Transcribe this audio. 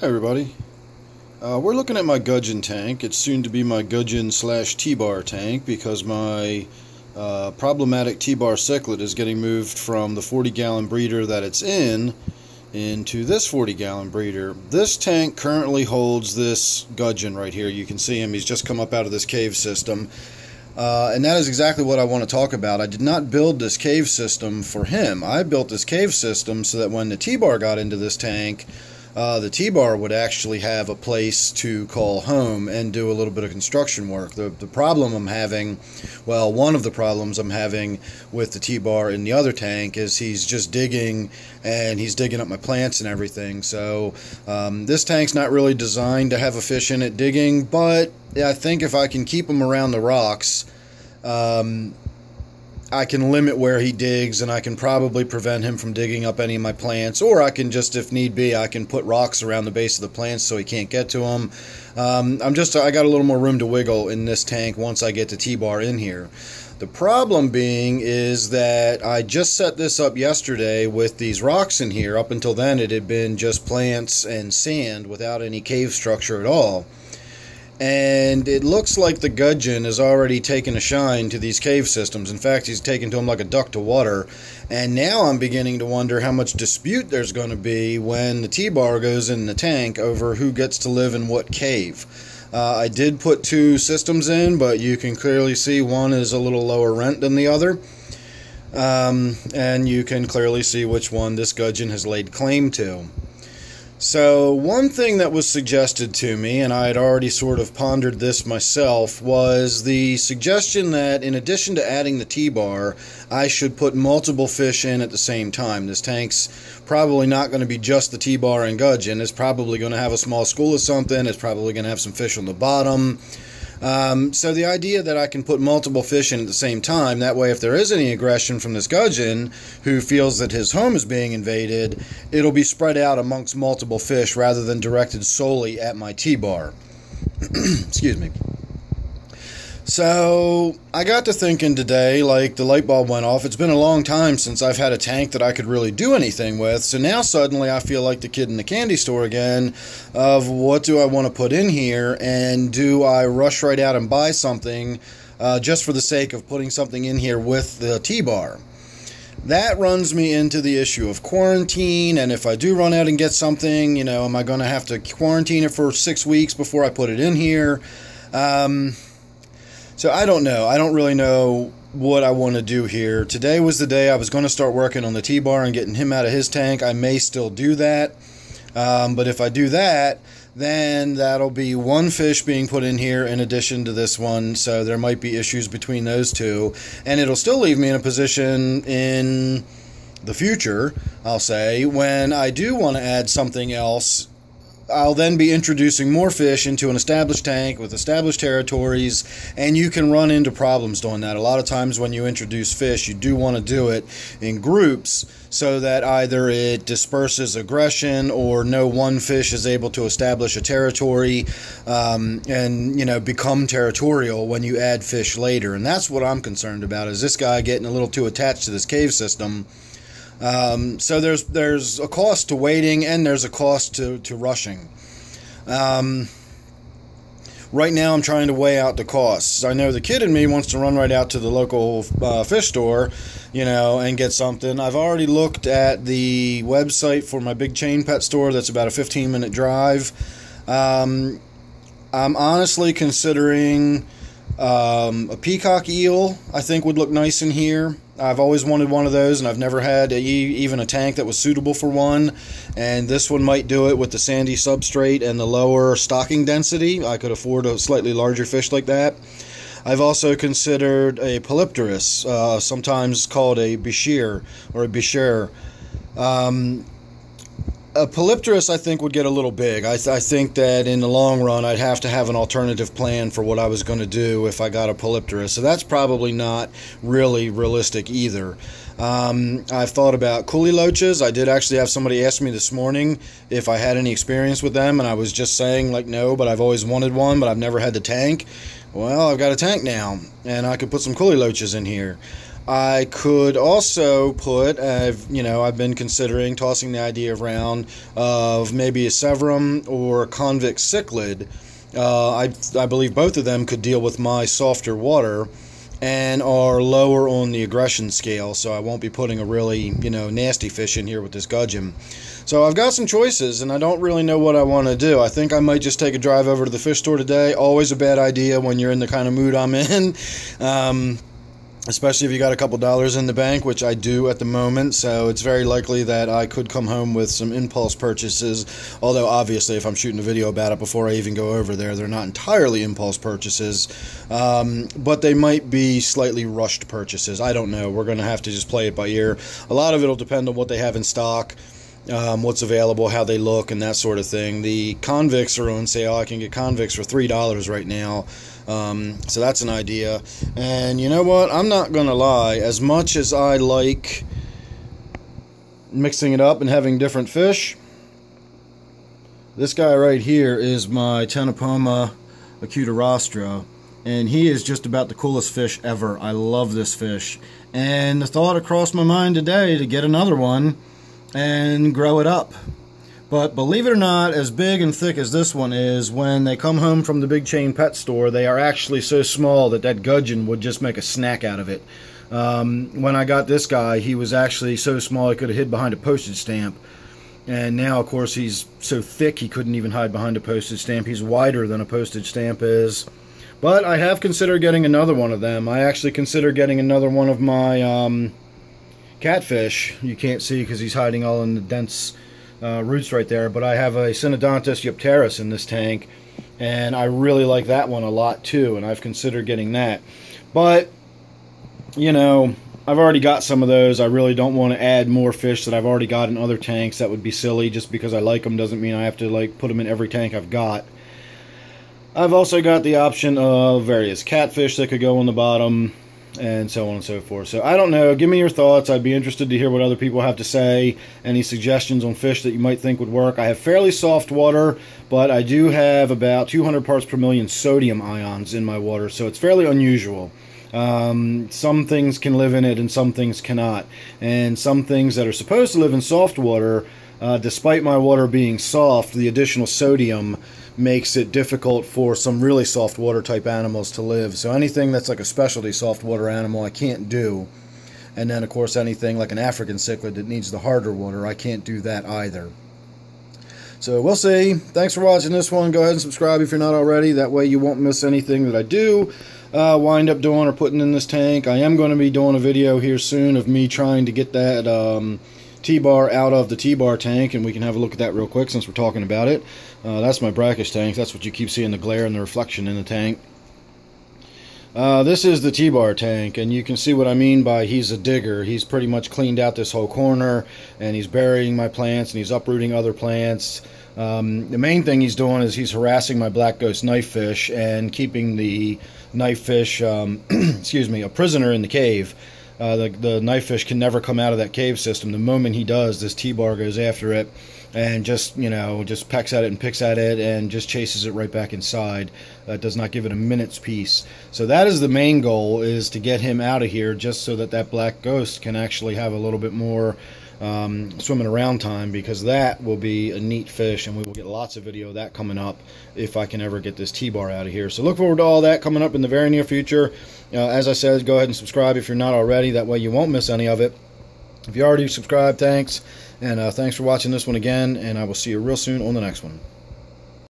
Hi everybody. Uh, we're looking at my gudgeon tank. It's soon to be my gudgeon slash T-bar tank because my uh, problematic T-bar cichlid is getting moved from the 40 gallon breeder that it's in into this 40 gallon breeder. This tank currently holds this gudgeon right here. You can see him. He's just come up out of this cave system. Uh, and that is exactly what I want to talk about. I did not build this cave system for him. I built this cave system so that when the T-bar got into this tank, uh, the T-bar would actually have a place to call home and do a little bit of construction work. The, the problem I'm having, well, one of the problems I'm having with the T-bar in the other tank is he's just digging and he's digging up my plants and everything. So um, this tank's not really designed to have a fish in it digging, but I think if I can keep him around the rocks, um, I can limit where he digs and I can probably prevent him from digging up any of my plants or I can just if need be I can put rocks around the base of the plants so he can't get to them um, I'm just I got a little more room to wiggle in this tank once I get the T-bar in here. The problem being is that I just set this up yesterday with these rocks in here. Up until then it had been just plants and sand without any cave structure at all and it looks like the gudgeon has already taken a shine to these cave systems. In fact, he's taken to them like a duck to water. And now I'm beginning to wonder how much dispute there's going to be when the T-bar goes in the tank over who gets to live in what cave. Uh, I did put two systems in, but you can clearly see one is a little lower rent than the other. Um, and you can clearly see which one this gudgeon has laid claim to. So, one thing that was suggested to me, and I had already sort of pondered this myself, was the suggestion that in addition to adding the T bar, I should put multiple fish in at the same time. This tank's probably not going to be just the T bar and gudgeon. It's probably going to have a small school of something, it's probably going to have some fish on the bottom. Um, so the idea that I can put multiple fish in at the same time, that way if there is any aggression from this gudgeon who feels that his home is being invaded, it'll be spread out amongst multiple fish rather than directed solely at my T-bar. Excuse me. So I got to thinking today, like the light bulb went off. It's been a long time since I've had a tank that I could really do anything with. So now suddenly I feel like the kid in the candy store again of what do I want to put in here and do I rush right out and buy something uh, just for the sake of putting something in here with the T-bar. That runs me into the issue of quarantine, and if I do run out and get something, you know, am I going to have to quarantine it for six weeks before I put it in here? Um, so I don't know. I don't really know what I want to do here. Today was the day I was going to start working on the T-bar and getting him out of his tank. I may still do that. Um, but if I do that, then that'll be one fish being put in here in addition to this one. So there might be issues between those two. And it'll still leave me in a position in the future, I'll say, when I do want to add something else I'll then be introducing more fish into an established tank with established territories, and you can run into problems doing that. A lot of times, when you introduce fish, you do want to do it in groups so that either it disperses aggression or no one fish is able to establish a territory um, and you know become territorial when you add fish later. And that's what I'm concerned about. Is this guy getting a little too attached to this cave system? Um, so there's there's a cost to waiting and there's a cost to to rushing. Um, right now, I'm trying to weigh out the costs. I know the kid in me wants to run right out to the local uh, fish store, you know, and get something. I've already looked at the website for my big chain pet store. That's about a 15 minute drive. Um, I'm honestly considering um, a peacock eel, I think, would look nice in here. I've always wanted one of those, and I've never had a, even a tank that was suitable for one. And this one might do it with the sandy substrate and the lower stocking density. I could afford a slightly larger fish like that. I've also considered a polypterus, uh, sometimes called a bichir or a bichir. Um, a polypterus, I think, would get a little big. I, th- I, think that in the long run, I'd have to have an alternative plan for what I was going to do if I got a polypterus. So that's probably not really realistic either. Um, I've thought about coolie loaches. I did actually have somebody ask me this morning if I had any experience with them, and I was just saying, like, no, but I've always wanted one, but I've never had the tank. Well, I've got a tank now, and I could put some coolie loaches in here. I could also put, I've you know, I've been considering tossing the idea around of maybe a Severum or a convict cichlid. Uh, I I believe both of them could deal with my softer water and are lower on the aggression scale, so I won't be putting a really, you know, nasty fish in here with this gudgeon. So I've got some choices, and I don't really know what I want to do. I think I might just take a drive over to the fish store today. Always a bad idea when you're in the kind of mood I'm in. Um, especially if you got a couple dollars in the bank, which I do at the moment. So it's very likely that I could come home with some impulse purchases. Although, obviously, if I'm shooting a video about it before I even go over there, they're not entirely impulse purchases, um, but they might be slightly rushed purchases. I don't know. We're going to have to just play it by ear. A lot of it will depend on what they have in stock. Um, what's available, how they look, and that sort of thing. The convicts are on sale. I can get convicts for three dollars right now. Um, so that's an idea. And you know what? I'm not going to lie. As much as I like mixing it up and having different fish, this guy right here is my Ctenopoma acutirostre. And he is just about the coolest fish ever. I love this fish. And the thought crossed my mind today to get another one and grow it up. But believe it or not, as big and thick as this one is, when they come home from the big chain pet store, they are actually so small that that gudgeon would just make a snack out of it. Um, when I got this guy, he was actually so small he could have hid behind a postage stamp. And now, of course, he's so thick he couldn't even hide behind a postage stamp. He's wider than a postage stamp is. But I have considered getting another one of them. I actually consider getting another one of my um, catfish. You can't see because he's hiding all in the dense uh, roots right there. But I have a Synodontis eupterus in this tank, and I really like that one a lot too, and I've considered getting that. But, you know, I've already got some of those. I really don't want to add more fish that I've already got in other tanks. That would be silly. Just because I like them doesn't mean I have to like put them in every tank I've got. I've also got the option of various catfish that could go on the bottom and so on and so forth. So I don't know. Give me your thoughts. I'd be interested to hear what other people have to say. Any suggestions on fish that you might think would work. I have fairly soft water, but I do have about 200 parts per million sodium ions in my water, so it's fairly unusual. Um, some things can live in it and some things cannot. And some things that are supposed to live in soft water, uh, despite my water being soft, the additional sodium makes it difficult for some really soft water type animals to live. So anything that's like a specialty soft water animal, I can't do. And then, of course, anything like an African cichlid that needs the harder water, I can't do that either. So we'll see. Thanks for watching this one. Go ahead and subscribe if you're not already. That way you won't miss anything that I do uh, wind up doing or putting in this tank. I am going to be doing a video here soon of me trying to get that um, T-bar out of the T-bar tank, and we can have a look at that real quick since we're talking about it. Uh, that's my brackish tank. That's what you keep seeing the glare and the reflection in the tank. Uh, this is the T-bar tank, and you can see what I mean by he's a digger. He's pretty much cleaned out this whole corner, and he's burying my plants, and he's uprooting other plants. Um, the main thing he's doing is he's harassing my black ghost knife fish and keeping the knife fish, um, excuse me, a prisoner in the cave. Uh, the, the knife fish can never come out of that cave system. The moment he does, this T-bar goes after it and just you know just pecks at it and picks at it and just chases it right back inside uh, does not give it a minute's peace so that is the main goal is to get him out of here just so that that black ghost can actually have a little bit more um, swimming around time because that will be a neat fish and we will get lots of video of that coming up if I can ever get this T-bar out of here. So look forward to all that coming up in the very near future. Uh, as I said go ahead and subscribe if you're not already. That way you won't miss any of it. If you already subscribed thanks. And uh, thanks for watching this one again, and I will see you real soon on the next one.